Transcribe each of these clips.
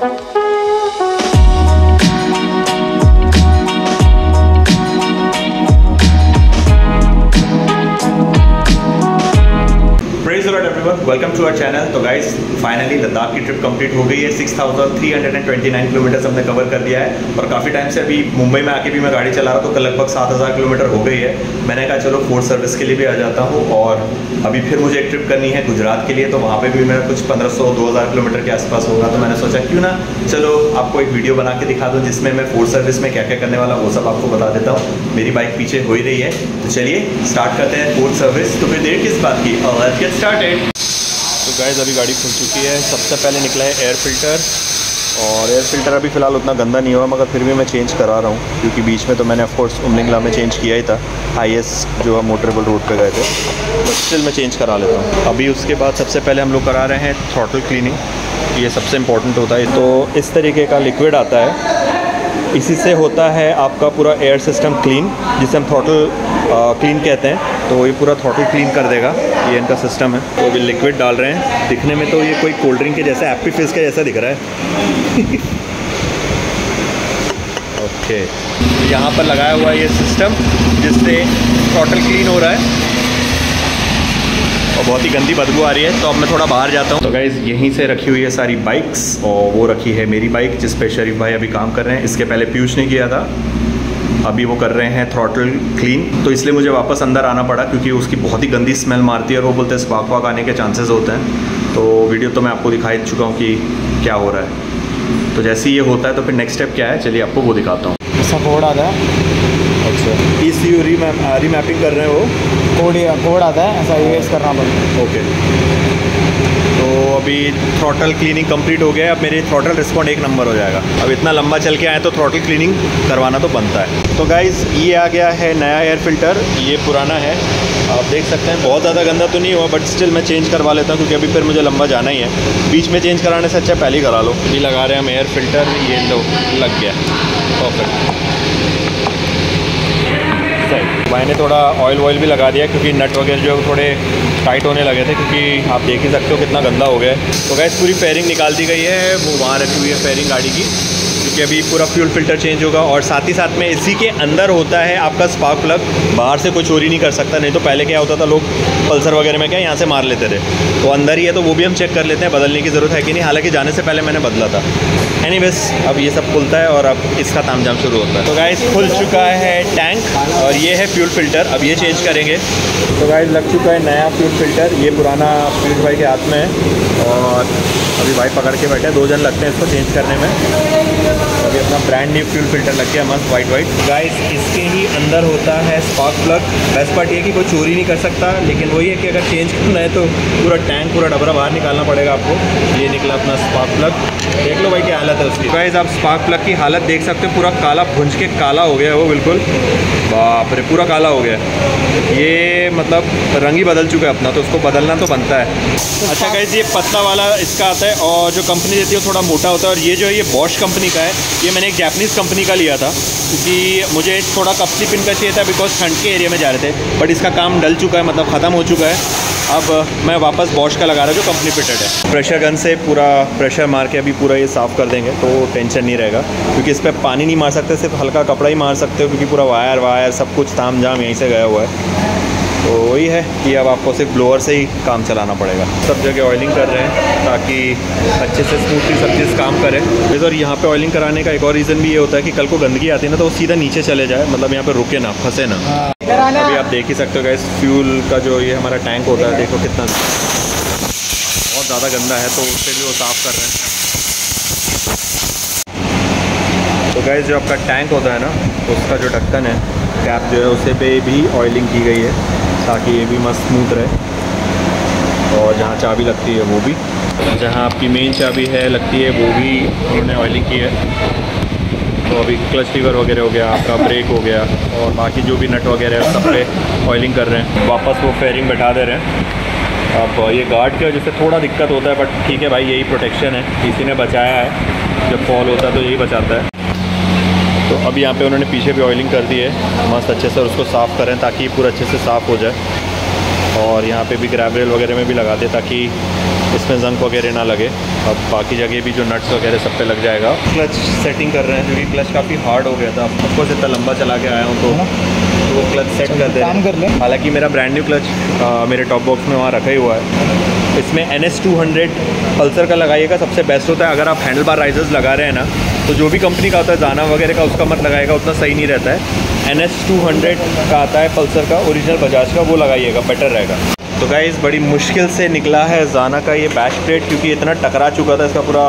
Thank you. Welcome to our channel तो guys finally Ladakh की trip complete हो गई है. 6,329 किलोमीटर हमने कवर कर दिया है. और काफ़ी टाइम से अभी मुंबई में आके भी मैं गाड़ी चला रहा हूँ तो लगभग 7,000 किलोमीटर हो गई है. मैंने कहा चलो फोर्थ सर्विस के लिए भी आ जाता हूँ. और अभी फिर मुझे एक ट्रिप करनी है गुजरात के लिए तो वहाँ पर भी मेरा कुछ पंद्रह सौ किलोमीटर के आसपास होगा. तो मैंने सोचा क्यों ना चलो आपको एक वीडियो बना के दिखा दूँ जिसमें मैं फोर्थ सर्विस में क्या क्या करने वाला वो सब आपको बता देता हूँ. मेरी बाइक पीछे हो ही रही है. तो चलिए स्टार्ट करते हैं फोर्थ सर्विस तो फिर देर किस बात की? गेट स्टार्टेड गाइज़ अभी गाड़ी खुल चुकी है। सबसे पहले निकला है एयर फ़िल्टर और एयर फ़िल्टर अभी फ़िलहाल उतना गंदा नहीं हुआ, मगर फिर भी मैं चेंज करा रहा हूँ, क्योंकि बीच में तो मैंने ऑफकोर्स उमलिंगला में चेंज किया ही था। आई जो हम मोटरेबल रोड पे गए थे। स्टिल मैं चेंज करा लेता हूँ। अभी उसके बाद सबसे पहले हम लोग करा रहे हैं थ्रॉटल क्लीनिंग ये सबसे इम्पोर्टेंट होता है। तो इस तरीके का लिक्विड आता है। इसी से होता है आपका पूरा एयर सिस्टम क्लीन जिसे हम थ्रॉटल क्लीन कहते हैं। तो ये पूरा थ्रॉटल क्लीन कर देगा ये इनका सिस्टम है। तो अभी लिक्विड डाल रहे हैं। दिखने में तो ये कोई कोल्ड ड्रिंक के जैसा एप्पी फिज के जैसा दिख रहा है। ओके यहाँ पर लगाया हुआ ये सिस्टम जिससे थ्रॉटल क्लीन हो रहा है। और बहुत ही गंदी बदबू आ रही है। तो अब मैं थोड़ा बाहर जाता हूँ। तो गाइज़ यहीं से रखी हुई है सारी बाइक्स और वो रखी है मेरी बाइक जिस पे शरीफ भाई अभी काम कर रहे हैं। इसके पहले पीयूष ने किया था। अभी वो कर रहे हैं थ्रॉटल क्लीन तो इसलिए मुझे वापस अंदर आना पड़ा क्योंकि उसकी बहुत ही गंदी स्मेल मारती है और वो बोलते हैं स्पाक वाक आने के चांसेस होते हैं। तो वीडियो तो मैं आपको दिखा चुका हूँ कि क्या हो रहा है। तो जैसे ही ये होता है तो फिर नेक्स्ट स्टेप क्या है? चलिए आपको वो दिखाता हूँ। ऐसा कोड आता है। अच्छा। ई सी यू रीमैपिंग कर रहे हैं? वो कोड कोड आता है ऐसा यूएस करना पड़ता है। ओके तो अभी थ्रॉटल क्लीनिंग कंप्लीट हो गया है। अब मेरी थ्रॉटल रिस्पॉन्ड एक नंबर हो जाएगा। अब इतना लंबा चल के आए तो थ्रॉटल क्लीनिंग करवाना तो बनता है। तो गाइज़ ये आ गया है नया एयर फ़िल्टर ये पुराना है। आप देख सकते हैं, बहुत ज़्यादा गंदा तो नहीं हुआ बट स्टिल मैं चेंज करवा लेता हूँ, क्योंकि अभी फिर मुझे लंबा जाना ही है। बीच में चेंज कराने से अच्छा पहले ही करा लो। ये लगा रहे हैं हम एयर फ़िल्टर ये लो, लग गया। परफेक्ट सही। मैंने थोड़ा ऑयल वॉयल भी लगा दिया क्योंकि नट वगैरह जो थोड़े टाइट होने लगे थे क्योंकि आप देख ही सकते हो कितना गंदा हो गया है। तो गैस पूरी फेयरिंग निकाल दी गई है, वो वहाँ रखी हुई है फेयरिंग गाड़ी की। क्योंकि अभी पूरा फ्यूल फ़िल्टर चेंज होगा और साथ ही साथ में इसी के अंदर होता है आपका स्पार्क प्लग। बाहर से कोई चोरी नहीं कर सकता, नहीं तो पहले क्या होता था, लोग पल्सर वगैरह में क्या यहाँ से मार लेते थे। तो अंदर ही है तो वो भी हम चेक कर लेते हैं, बदलने की ज़रूरत है कि नहीं। हालाँकि जाने से पहले मैंने बदला था। एनी अब ये सब खुलता है और अब इसका ताम शुरू होता है। तो गाइस खुल चुका है टैंक और ये है फ्यूल फ़िल्टर अब ये चेंज करेंगे। तो गाइस लग चुका है नया फ्यूल फ़िल्टर ये पुराना फ्यूल भाई के हाथ में है और अभी भाई पकड़ के बैठे दो जन लगते हैं इसको चेंज करने में। ब्रांड न्यू फ्यूल फ़िल्टर लग गया मस्त वाइट वाइट गाइस इसके ही अंदर होता है स्पार्क प्लग बेस्ट पार्ट ये कि कोई चोरी नहीं कर सकता लेकिन वही है कि अगर चेंज करना है तो पूरा टैंक पूरा डबरा बाहर निकालना पड़ेगा आपको। ये निकला अपना स्पार्क प्लग देख लो भाई क्या हालत है उसकी। गाइस आप स्पार्क प्लग की हालत देख सकते हो पूरा काला भुंज के काला हो गया है वो बिल्कुल। बाप रे पूरा काला हो गया है। ये मतलब रंग ही बदल चुका है अपना तो उसको बदलना तो बनता है। अच्छा गाइज़ ये पत्ता वाला इसका आता है और जो कंपनी देती है थोड़ा मोटा होता है और ये जो है ये बॉश कंपनी का है। ये मैंने एक जैपनीज़ कंपनी का लिया था, क्योंकि मुझे थोड़ा कपसी पिन का चाहिए था बिकॉज़ ठंड के एरिया में जा रहे थे बट इसका काम डल चुका है मतलब ख़त्म हो चुका है। अब मैं वापस बॉश का लगा रहा हूँ, जो कंपनी फिटेड है। प्रेशर गन से पूरा प्रेशर मार के अभी पूरा ये साफ़ कर देंगे तो टेंशन नहीं रहेगा, क्योंकि इस पर पानी नहीं मार सकते, सिर्फ़ हल्का कपड़ा ही मार सकते हो, क्योंकि पूरा वायर वायर सब कुछ ताम जाम यहीं से गया हुआ है। तो वही है कि अब आपको सिर्फ़ ब्लोअर से ही काम चलाना पड़ेगा। सब जगह ऑयलिंग कर रहे हैं ताकि अच्छे से स्मूथली सब चीज़ काम करे। और यहाँ पे ऑयलिंग कराने का एक और रीज़न भी ये होता है कि कल को गंदगी आती है ना तो वो सीधा नीचे चले जाए मतलब यहाँ पे रुके ना फंसे ना। अभी आप देख ही सकते हो गैस फ्यूल का जो ये हमारा टैंक होता है देखो कितना बहुत ज़्यादा गंदा है तो उससे भी वो साफ़ कर रहे हैं। तो गैस जो आपका टैंक होता है ना उसका जो ढक्कन है कैप जो है उसे पे भी ऑयलिंग की गई है। ताकि ये भी मस्त स्मूथ रहे। और जहाँ चाबी लगती है वो भी। जहाँ आपकी मेन चाबी है, लगती है, वो भी उन्होंने ऑयलिंग की है। तो अभी क्लच लीवर वगैरह हो गया, आपका ब्रेक हो गया, और बाकी जो भी नट वगैरह है, सब पे ऑयलिंग कर रहे हैं। वापस वो फेयरिंग बैठा दे रहे हैं। अब ये गार्ड की वजह से थोड़ा दिक्कत होता है बट ठीक है भाई, यही प्रोटेक्शन है। किसी ने बचाया है। जब फॉल होता है तो यही बचाता है। तो अब यहाँ पे उन्होंने पीछे भी ऑयलिंग कर दी है। मस्त अच्छे से उसको साफ़ करें ताकि पूरा अच्छे से साफ़ हो जाए। और यहाँ पे भी ग्रैब रेल वगैरह में भी लगा दे ताकि इसमें जंग वगैरह ना लगे। अब बाकी जगह भी जो नट्स वगैरह सब पे लग जाएगा। क्लच सेटिंग कर रहे हैं क्योंकि क्लच काफ़ी हार्ड हो गया था। ऑफकोर्स इतना लंबा चला के आया हूँ तो तो वो क्लच सेट कर दे काम कर ले। हालाँकि मेरा ब्रांड न्यू क्लच मेरे टॉप बॉक्स में वहाँ रखा ही हुआ है। इसमें N S two hundred Pulsar का लगाइएगा सबसे बेस्ट होता है। अगर आप हैंडल बार राइजर्स लगा रहे हैं ना तो जो भी कंपनी का आता है जाना वगैरह का, उसका मत लगाएगा उतना सही नहीं रहता है। एन एस टू हंड्रेड का आता है पल्सर का ओरिजिनल बजाज का, वो लगाइएगा बेटर रहेगा। तो क्या बड़ी मुश्किल से निकला है जाना का ये बैश प्लेट क्योंकि इतना टकरा चुका था, इसका पूरा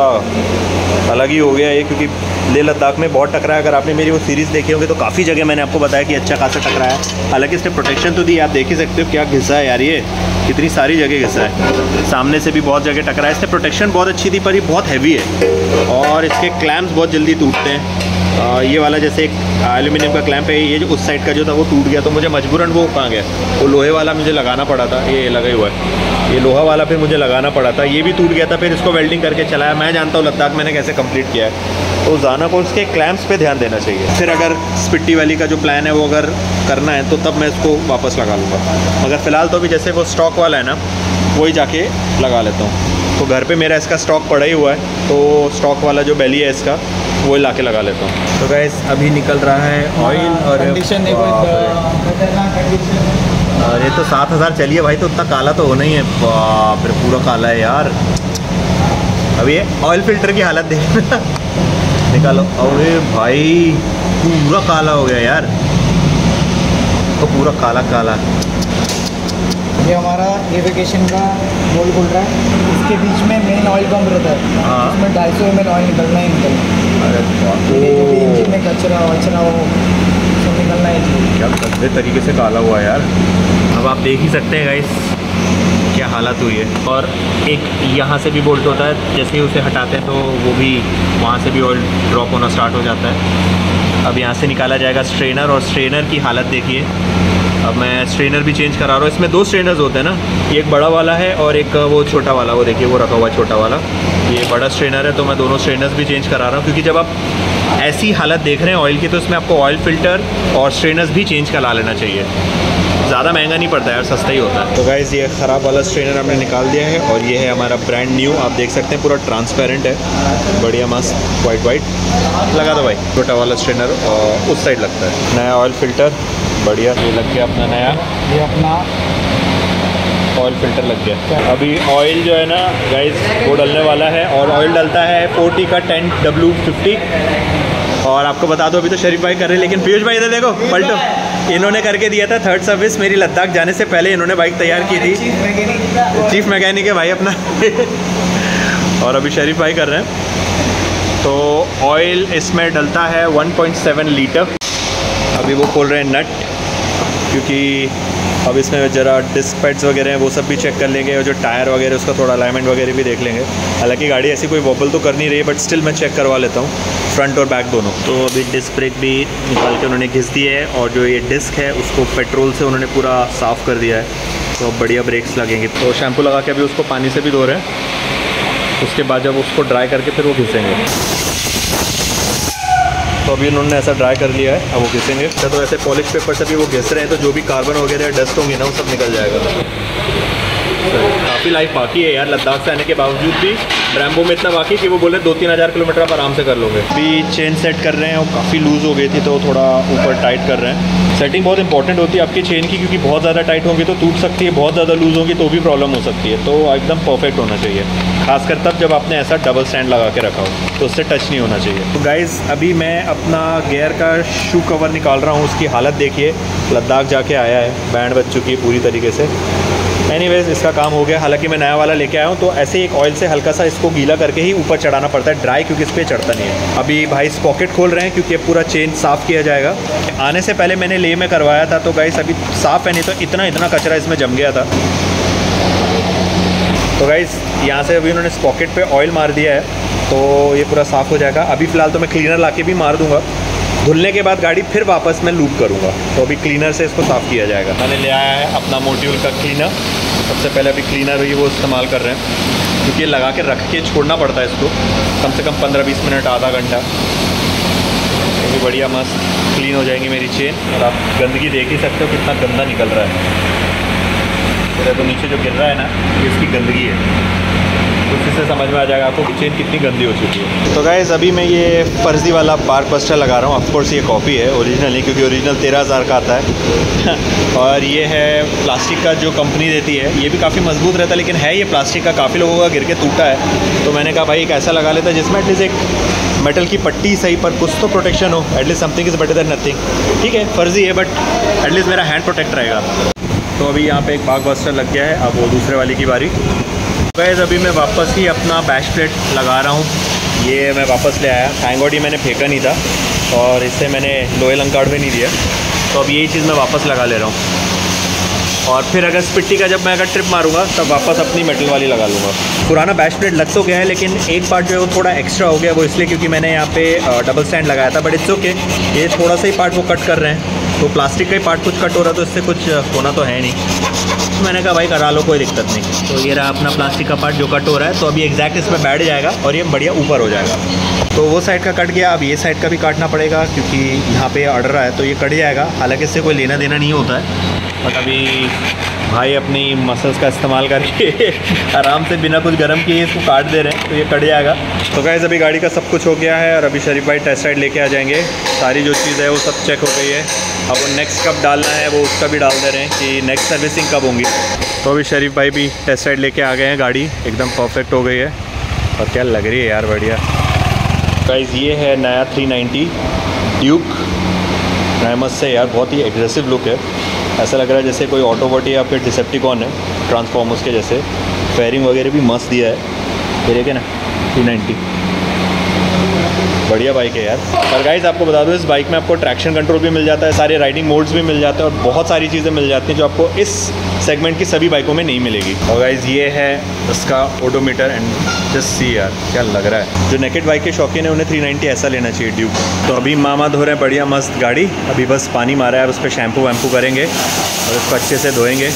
अलग ही हो गया ये क्योंकि लेह लद्दाख में बहुत टकरा है अगर आपने मेरी वो सीरीज़ देखी होगी तो काफ़ी जगह मैंने आपको बताया कि अच्छा खासा टकरा है। हालाँकि इसने प्रोटेक्शन तो दी आप देख ही सकते हो क्या घिसा है यार ये। कितनी सारी जगह घिसा है। सामने से भी बहुत जगह टकरा है। इसने प्रोटेक्शन बहुत अच्छी थी पर ये बहुत हैवी है। और इसके क्लैम्प्स बहुत जल्दी टूटते हैं। आ, ये वाला जैसे एक एल्यूमिनियम का क्लैम्प है ये जो उस साइड का जो था वो टूट गया तो मुझे मजबूरन वो कहाँ गया। वो लोहे वाला मुझे लगाना पड़ा था ये लगा ही हुआ है। ये लोहा वाला फिर मुझे लगाना पड़ा था ये भी टूट गया था फिर इसको वेल्डिंग करके चलाया। मैं जानता हूँ लद्दाख मैंने कैसे कंप्लीट किया है। तो जाना को उसके क्लैम्प्स पे ध्यान देना चाहिए। फिर अगर स्पिट्टी वैली का जो प्लान है वो अगर करना है तो तब मैं इसको वापस लगा लूँगा। मगर फ़िलहाल तो अभी जैसे वो स्टॉक वाला है ना वही जाके लगा लेता हूँ। तो घर पे मेरा इसका स्टॉक पड़ा ही हुआ है तो स्टॉक वाला जो बैली है इसका वो ला के लगा लेता हूँ। तो गैस अभी निकल रहा है ऑयल और कंडीशन देखो अरे तो सात हज़ार चलिए भाई तो उतना काला तो होना ही है। बाप रे पूरा काला है यार। अभी ये ऑयल फ़िल्टर की हालत देख। निकालो। अरे भाई पूरा काला हो गया यार। तो पूरा काला काला। ये हमारा एविकेशन का होल खुल रहा है। इसके बीच में मेन ऑयल पंप रहता है। हाँ। उसमें ढाई सौ एम एल ऑयल निकलना ही निकलना अरे इंजन में कचरा वचरा हो निकलना ही चाहिए क्या गंदे तरीके से काला हुआ यार। अब आप देख ही सकते हैं गाइस क्या हालत हुई है? और एक यहाँ से भी बोल्ट होता है जैसे ही उसे हटाते हैं तो वो भी वहाँ से भी ऑयल ड्रॉप होना स्टार्ट हो जाता है। अब यहाँ से निकाला जाएगा स्ट्रेनर और स्ट्रेनर की हालत देखिए। अब मैं स्ट्रेनर भी चेंज करा रहा हूँ। इसमें दो स्ट्रेनर्स होते हैं ना। एक बड़ा वाला है और एक वो छोटा वाला वो देखिए वो रखा हुआ है छोटा वाला। ये बड़ा स्ट्रेनर है तो मैं दोनों स्ट्रेनर्स भी चेंज करा रहा हूँ। क्योंकि जब आप ऐसी हालत देख रहे हैं ऑयल की तो इसमें आपको ऑयल फ़िल्टर और स्ट्रेनर्स भी चेंज करा लेना चाहिए। ज़्यादा महँगा नहीं पड़ता है यार सस्ता ही होता है। तो गाइज़ ये ख़राब वाला स्ट्रेनर हमने निकाल दिया है और ये है हमारा ब्रांड न्यू आप देख सकते हैं पूरा ट्रांसपेरेंट है। बढ़िया मस्त वाइट वाइट लगा दो भाई छोटा वाला स्ट्रेनर और उस साइड लगता है। नया ऑयल फ़िल्टर बढ़िया ये लग गया अपना नया। ये अपना ऑयल फ़िल्टर लग गया। अभी ऑयल जो है ना गाइस वो डलने वाला है और ऑयल डलता है फोर्टी का टेन डब्ल्यू फिफ्टी और आपको बता दो अभी तो शरीफ भाई कर रहे हैं लेकिन पीयूष भाई इधर देखो पलटो। इन्होंने करके दिया था थर्ड सर्विस मेरी लद्दाख जाने से पहले इन्होंने बाइक तैयार की थी। चीफ मैकेनिक है भाई अपना। और अभी शरीफ भाई कर रहे हैं। तो ऑयल इसमें डलता है 1.7 लीटर अभी वो खोल रहे हैं नट क्योंकि अब इसमें ज़रा डिस्क पैड्स वगैरह हैं वो सब भी चेक कर लेंगे और जो टायर वगैरह उसका थोड़ा अलाइनमेंट वगैरह भी देख लेंगे। हालाँकि गाड़ी ऐसी कोई वॉबल तो कर नहीं रही है बट स्टिल मैं चेक करवा लेता हूँ फ्रंट और बैक दोनों। तो अभी डिस्क ब्रेक भी निकाल के उन्होंने घिस दी है और जो ये डिस्क है उसको पेट्रोल से उन्होंने पूरा साफ़ कर दिया है। तो अब बढ़िया ब्रेक्स लगेंगे। तो शैम्पू लगा के अभी उसको पानी से भी धो रहे हैं। उसके बाद जब उसको ड्राई करके फिर वो घिसेंगे। तो अभी उन्होंने ऐसा ड्राई कर लिया है, अब वो घिसेंगे। तो ऐसे पॉलिश पेपर से भी वो घिस रहे हैं तो जो भी कार्बन वगैरह डस्ट होंगे ना, वो सब निकल जाएगा। काफ़ी लाइफ बाकी है यार, लद्दाख से आने के बावजूद भी। ब्रैम्बो में इतना बाकी कि वो बोले दो तीन हज़ार किलोमीटर आप आराम से कर लोगे। अभी चेन सेट कर रहे हैं और काफ़ी लूज़ हो गई थी तो थोड़ा ऊपर टाइट कर रहे हैं। सेटिंग बहुत इंपॉर्टेंट होती है आपकी चेन की, क्योंकि बहुत ज़्यादा टाइट होगी तो टूट सकती है, बहुत ज़्यादा लूज़ होगी तो भी प्रॉब्लम हो सकती है। तो एकदम परफेक्ट होना चाहिए। खासकर तब जब आपने ऐसा डबल स्टैंड लगा के रखा हो तो उससे टच नहीं होना चाहिए। तो गाइज़ अभी मैं अपना गेयर का शू कवर निकाल रहा हूँ, उसकी हालत देखिए। लद्दाख जाके आया है, बैंड बच चुकी है पूरी तरीके से। एनीवेज इसका काम हो गया। हालाँकि मैं नया वाला लेके आया हूँ तो ऐसे एक ऑयल से हल्का सा इसको गीला करके ही ऊपर चढ़ाना पड़ता है। ड्राई क्योंकि इस पर चढ़ता नहीं है। अभी भाई इस पॉकेट खोल रहे हैं, क्योंकि अब पूरा चेन साफ़ किया जाएगा। आने से पहले मैंने ले में करवाया था तो गाइस अभी साफ़ है, नहीं तो इतना इतना कचरा इसमें जम गया था। तो गाइस यहाँ से अभी उन्होंने इस पॉकेट पे ऑयल मार दिया है तो ये पूरा साफ़ हो जाएगा। अभी फ़िलहाल तो मैं क्लीनर ला के भी मार दूँगा। धुलने के बाद गाड़ी फिर वापस मैं लूप करूँगा। तो अभी क्लीनर से इसको साफ़ किया जाएगा। मैंने ले आया है अपना मोट्यूल का क्लीनर सबसे पहले अभी क्लीनर ही वो इस्तेमाल कर रहे हैं। क्योंकि लगा के रख के छोड़ना पड़ता है इसको। कम से कम पंद्रह बीस मिनट, आधा घंटा। क्योंकि भी बढ़िया मस्त क्लीन हो जाएँगी मेरी चेन और आप गंदगी देख ही सकते हो कितना गंदा निकल रहा है। तो नीचे जो गिर रहा है ना, ये इसकी गंदगी है। उसी से समझ में आ जाएगा आपको चेन कितनी गंदी हो चुकी है। तो गाइज़ अभी मैं ये फर्जी वाला पार्क बस्टर लगा रहा हूँ। ऑफकोर्स ये कॉपी है ओरिजिनल नहीं क्योंकि ओरिजिनल तेरह हज़ार का आता है। और ये है प्लास्टिक का जो कंपनी देती है ये भी काफ़ी मज़बूत रहता है लेकिन है ये प्लास्टिक का काफ़ी लोगों का गिर के टूटा है। तो मैंने कहा भाई एक ऐसा लगा लेता जिसमें एटलीस्ट एक मेटल की पट्टी सही पर कुछ तो प्रोटेक्शन हो। At least something is better than nothing ठीक है फर्जी है बट एटलीस्ट मेरा हैंड प्रोटेक्ट रहेगा। तो अभी यहाँ पे एक बाग बस्टर लग गया है अब वो दूसरे वाली की बारी। गैस, अभी मैं वापस ही अपना बैश प्लेट लगा रहा हूँ। ये मैं वापस ले आया। थैंक मैंने फेंका नहीं था और इससे मैंने लोहे लंकाड़ भी नहीं दिया। तो अब यही चीज़ मैं वापस लगा ले रहा हूँ। और फिर अगर स्पिट्टी का जब मैं अगर ट्रिप मारूँगा, तब वापस अपनी मेटल वाली लगा लूँगा। पुराना बैश प्लेट लग तो गया है, लेकिन एक पार्ट जो है वो थोड़ा एक्स्ट्रा हो गया, वो इसलिए क्योंकि मैंने यहाँ पे डबल स्टैंड लगाया था बट इट्स ओके ये थोड़ा सा ही पार्ट वो कट कर रहे हैं। तो प्लास्टिक का ही पार्ट कुछ कट हो रहा तो इससे कुछ होना तो है नहीं। मैंने कहा, भाई, करा लो, कोई दिक्कत नहीं। तो ये रहा अपना प्लास्टिक का पार्ट जो कट हो रहा है। तो अभी एग्जैक्ट इसमें बैठ जाएगा और ये बढ़िया ऊपर हो जाएगा। तो वो साइड का कट गया। अब ये साइड का भी काटना पड़ेगा क्योंकि यहाँ पे अड़ रहा है तो ये कट जाएगा। हालाँकि इससे कोई लेना देना नहीं होता है। बट अभी भाई अपनी मसल्स का इस्तेमाल करके आराम से बिना कुछ गर्म किए इसको काट दे रहे हैं तो ये कट जाएगा। तो गैस अभी गाड़ी का सब कुछ हो गया है और अभी शरीफ भाई टेस्ट साइड लेके आ जाएँगे। सारी जो चीज़ है वो सब चेक हो गई है। अब वो नेक्स्ट कब डालना है वो उसका भी डाल दे रहे हैं कि नेक्स्ट सर्विसिंग कब होंगी। तो अभी शरीफ भाई भी टेस्ट साइड लेके आ गए हैं गाड़ी एकदम परफेक्ट हो गई है। और क्या लग रही है यार बढ़िया। गाइज़ ये है नया 390 ड्यूक रैमस से यार बहुत ही एग्रेसिव लुक है। ऐसा लग रहा है जैसे कोई ऑटोबोटी या फिर डिसेप्टिकॉन है ट्रांसफॉर्मर्स के जैसे। फेयरिंग वगैरह भी मस्त दिया है। ये है ना थ्री नाइन्टी बढ़िया बाइक है यार। और गाइज़ आपको बता दूँ इस बाइक में आपको ट्रैक्शन कंट्रोल भी मिल जाता है सारे राइडिंग मोड्स भी मिल जाते हैं और बहुत सारी चीज़ें मिल जाती हैं जो आपको इस सेगमेंट की सभी बाइकों में नहीं मिलेगी। और गाइज़ ये है इसका ओडोमीटर एंड जस्ट सी यार क्या लग रहा है। जो नेकेट बाइक के शौकीन है उन्हें 390 ऐसा लेना चाहिए ड्यूब तो अभी मामा धो रहे हैं बढ़िया मस्त गाड़ी। अभी बस पानी मारा है उस पर शैम्पू वैम्पू करेंगे और उसको अच्छे से धोएँगे।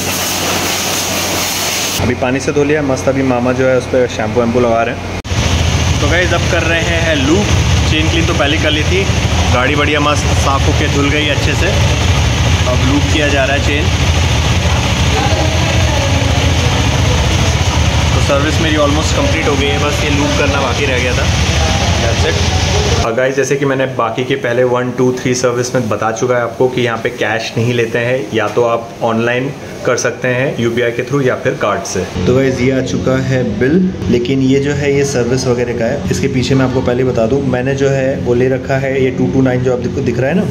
अभी पानी से धो लिया मस्त अभी मामा जो है उस पर शैम्पू वैम्पू लगा रहे हैं। तो गई जब कर रहे हैं लूप चेन क्लीन तो पहले कर ली थी. गाड़ी बढ़िया मस्त साफ़ होके धुल गई अच्छे से. अब लूप किया जा रहा है चेन तो सर्विस मेरी ऑलमोस्ट कंप्लीट हो गई है. बस ये लूप करना बाकी रह गया था. गाइस जैसे कि मैंने बाकी के पहले वन टू थ्री सर्विस में बता चुका है आपको कि यहाँ पे कैश नहीं लेते हैं या तो आप ऑनलाइन कर सकते हैं यूपीआई के थ्रू या फिर कार्ड से। तो गाइज़ ये आ चुका है बिल लेकिन ये जो है ये सर्विस वगैरह का है। इसके पीछे मैं आपको पहले बता दूँ मैंने जो है वो ले रखा है ये टू टू नाइन जो आपको दिख रहा है ना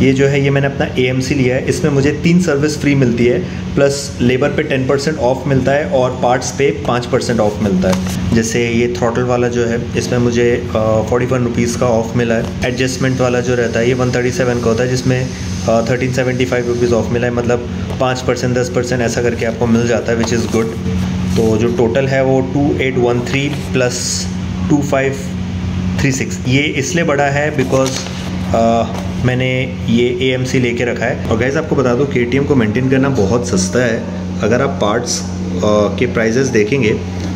ये जो है, ये मैंने अपना एएमसी लिया है। इसमें मुझे तीन सर्विस फ्री मिलती है प्लस लेबर पे टेन परसेंट ऑफ़ मिलता है और पार्ट्स पे पाँच परसेंट ऑफ़ मिलता है। जैसे ये थ्रॉटल वाला जो है, इसमें मुझे फोर्टी वन रुपीज़ का ऑफ़ मिला है। एडजस्टमेंट वाला जो रहता है, ये वन थर्टी सेवन का होता है, जिसमें thirteen seventy five rupees off मिला है। मतलब पाँच परसेंट दस परसेंट ऐसा करके आपको मिल जाता है विच इज़ गुड तो जो टोटल है वो two eight one three plus two five three six ये इसलिए बड़ा है बिकॉज़ मैंने ये ए एम सी लेके रखा है। और गैज़ आपको बता दो के टी एम को मेनटेन करना बहुत सस्ता है। अगर आप पार्ट्स के प्राइजेस देखेंगे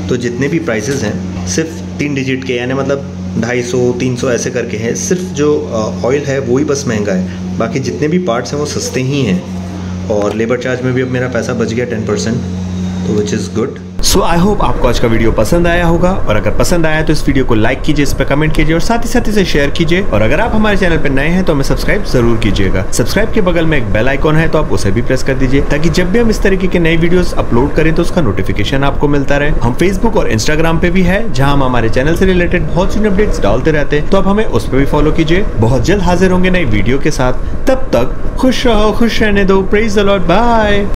तो जितने भी प्राइजेस हैं, सिर्फ़ तीन डिजिट के, यानी मतलब ढाई सौ, तीन सौ ऐसे करके हैं। सिर्फ़ जो ऑयल है, वो ही बस महँगा है। बाकी जितने भी पार्ट्स हैं, वो सस्ते ही हैं। और लेबर चार्ज में भी अब मेरा पैसा बच गया ten percent which is good so I hope आपको आज का वीडियो पसंद आया होगा। और अगर पसंद आया तो इस वीडियो को लाइक कीजिए, इस पर कमेंट कीजिए और साथ ही साथ इसे शेयर कीजिए। और अगर आप हमारे चैनल पर नए हैं तो हमें सब्सक्राइब ज़रूर कीजिएगा। सब्सक्राइब के बगल में एक बेल आइकॉन है तो आप उसे भी प्रेस कर दीजिए। ताकि जब भी हम इस तरीके के नए वीडियो अपलोड करें तो उसका नोटिफिकेशन आपको मिलता रहे। हम फेसबुक और इंस्टाग्राम पे भी है, जहाँ हम हमारे चैनल से रिलेटेड बहुत सी अपडेट्स डालते रहते हैं। तो आप हमें उस पर भी फॉलो कीजिए। बहुत जल्द हाजिर होंगे नई वीडियो के साथ। तब तक खुश रहो, खुश रहने दो। Praise allot bye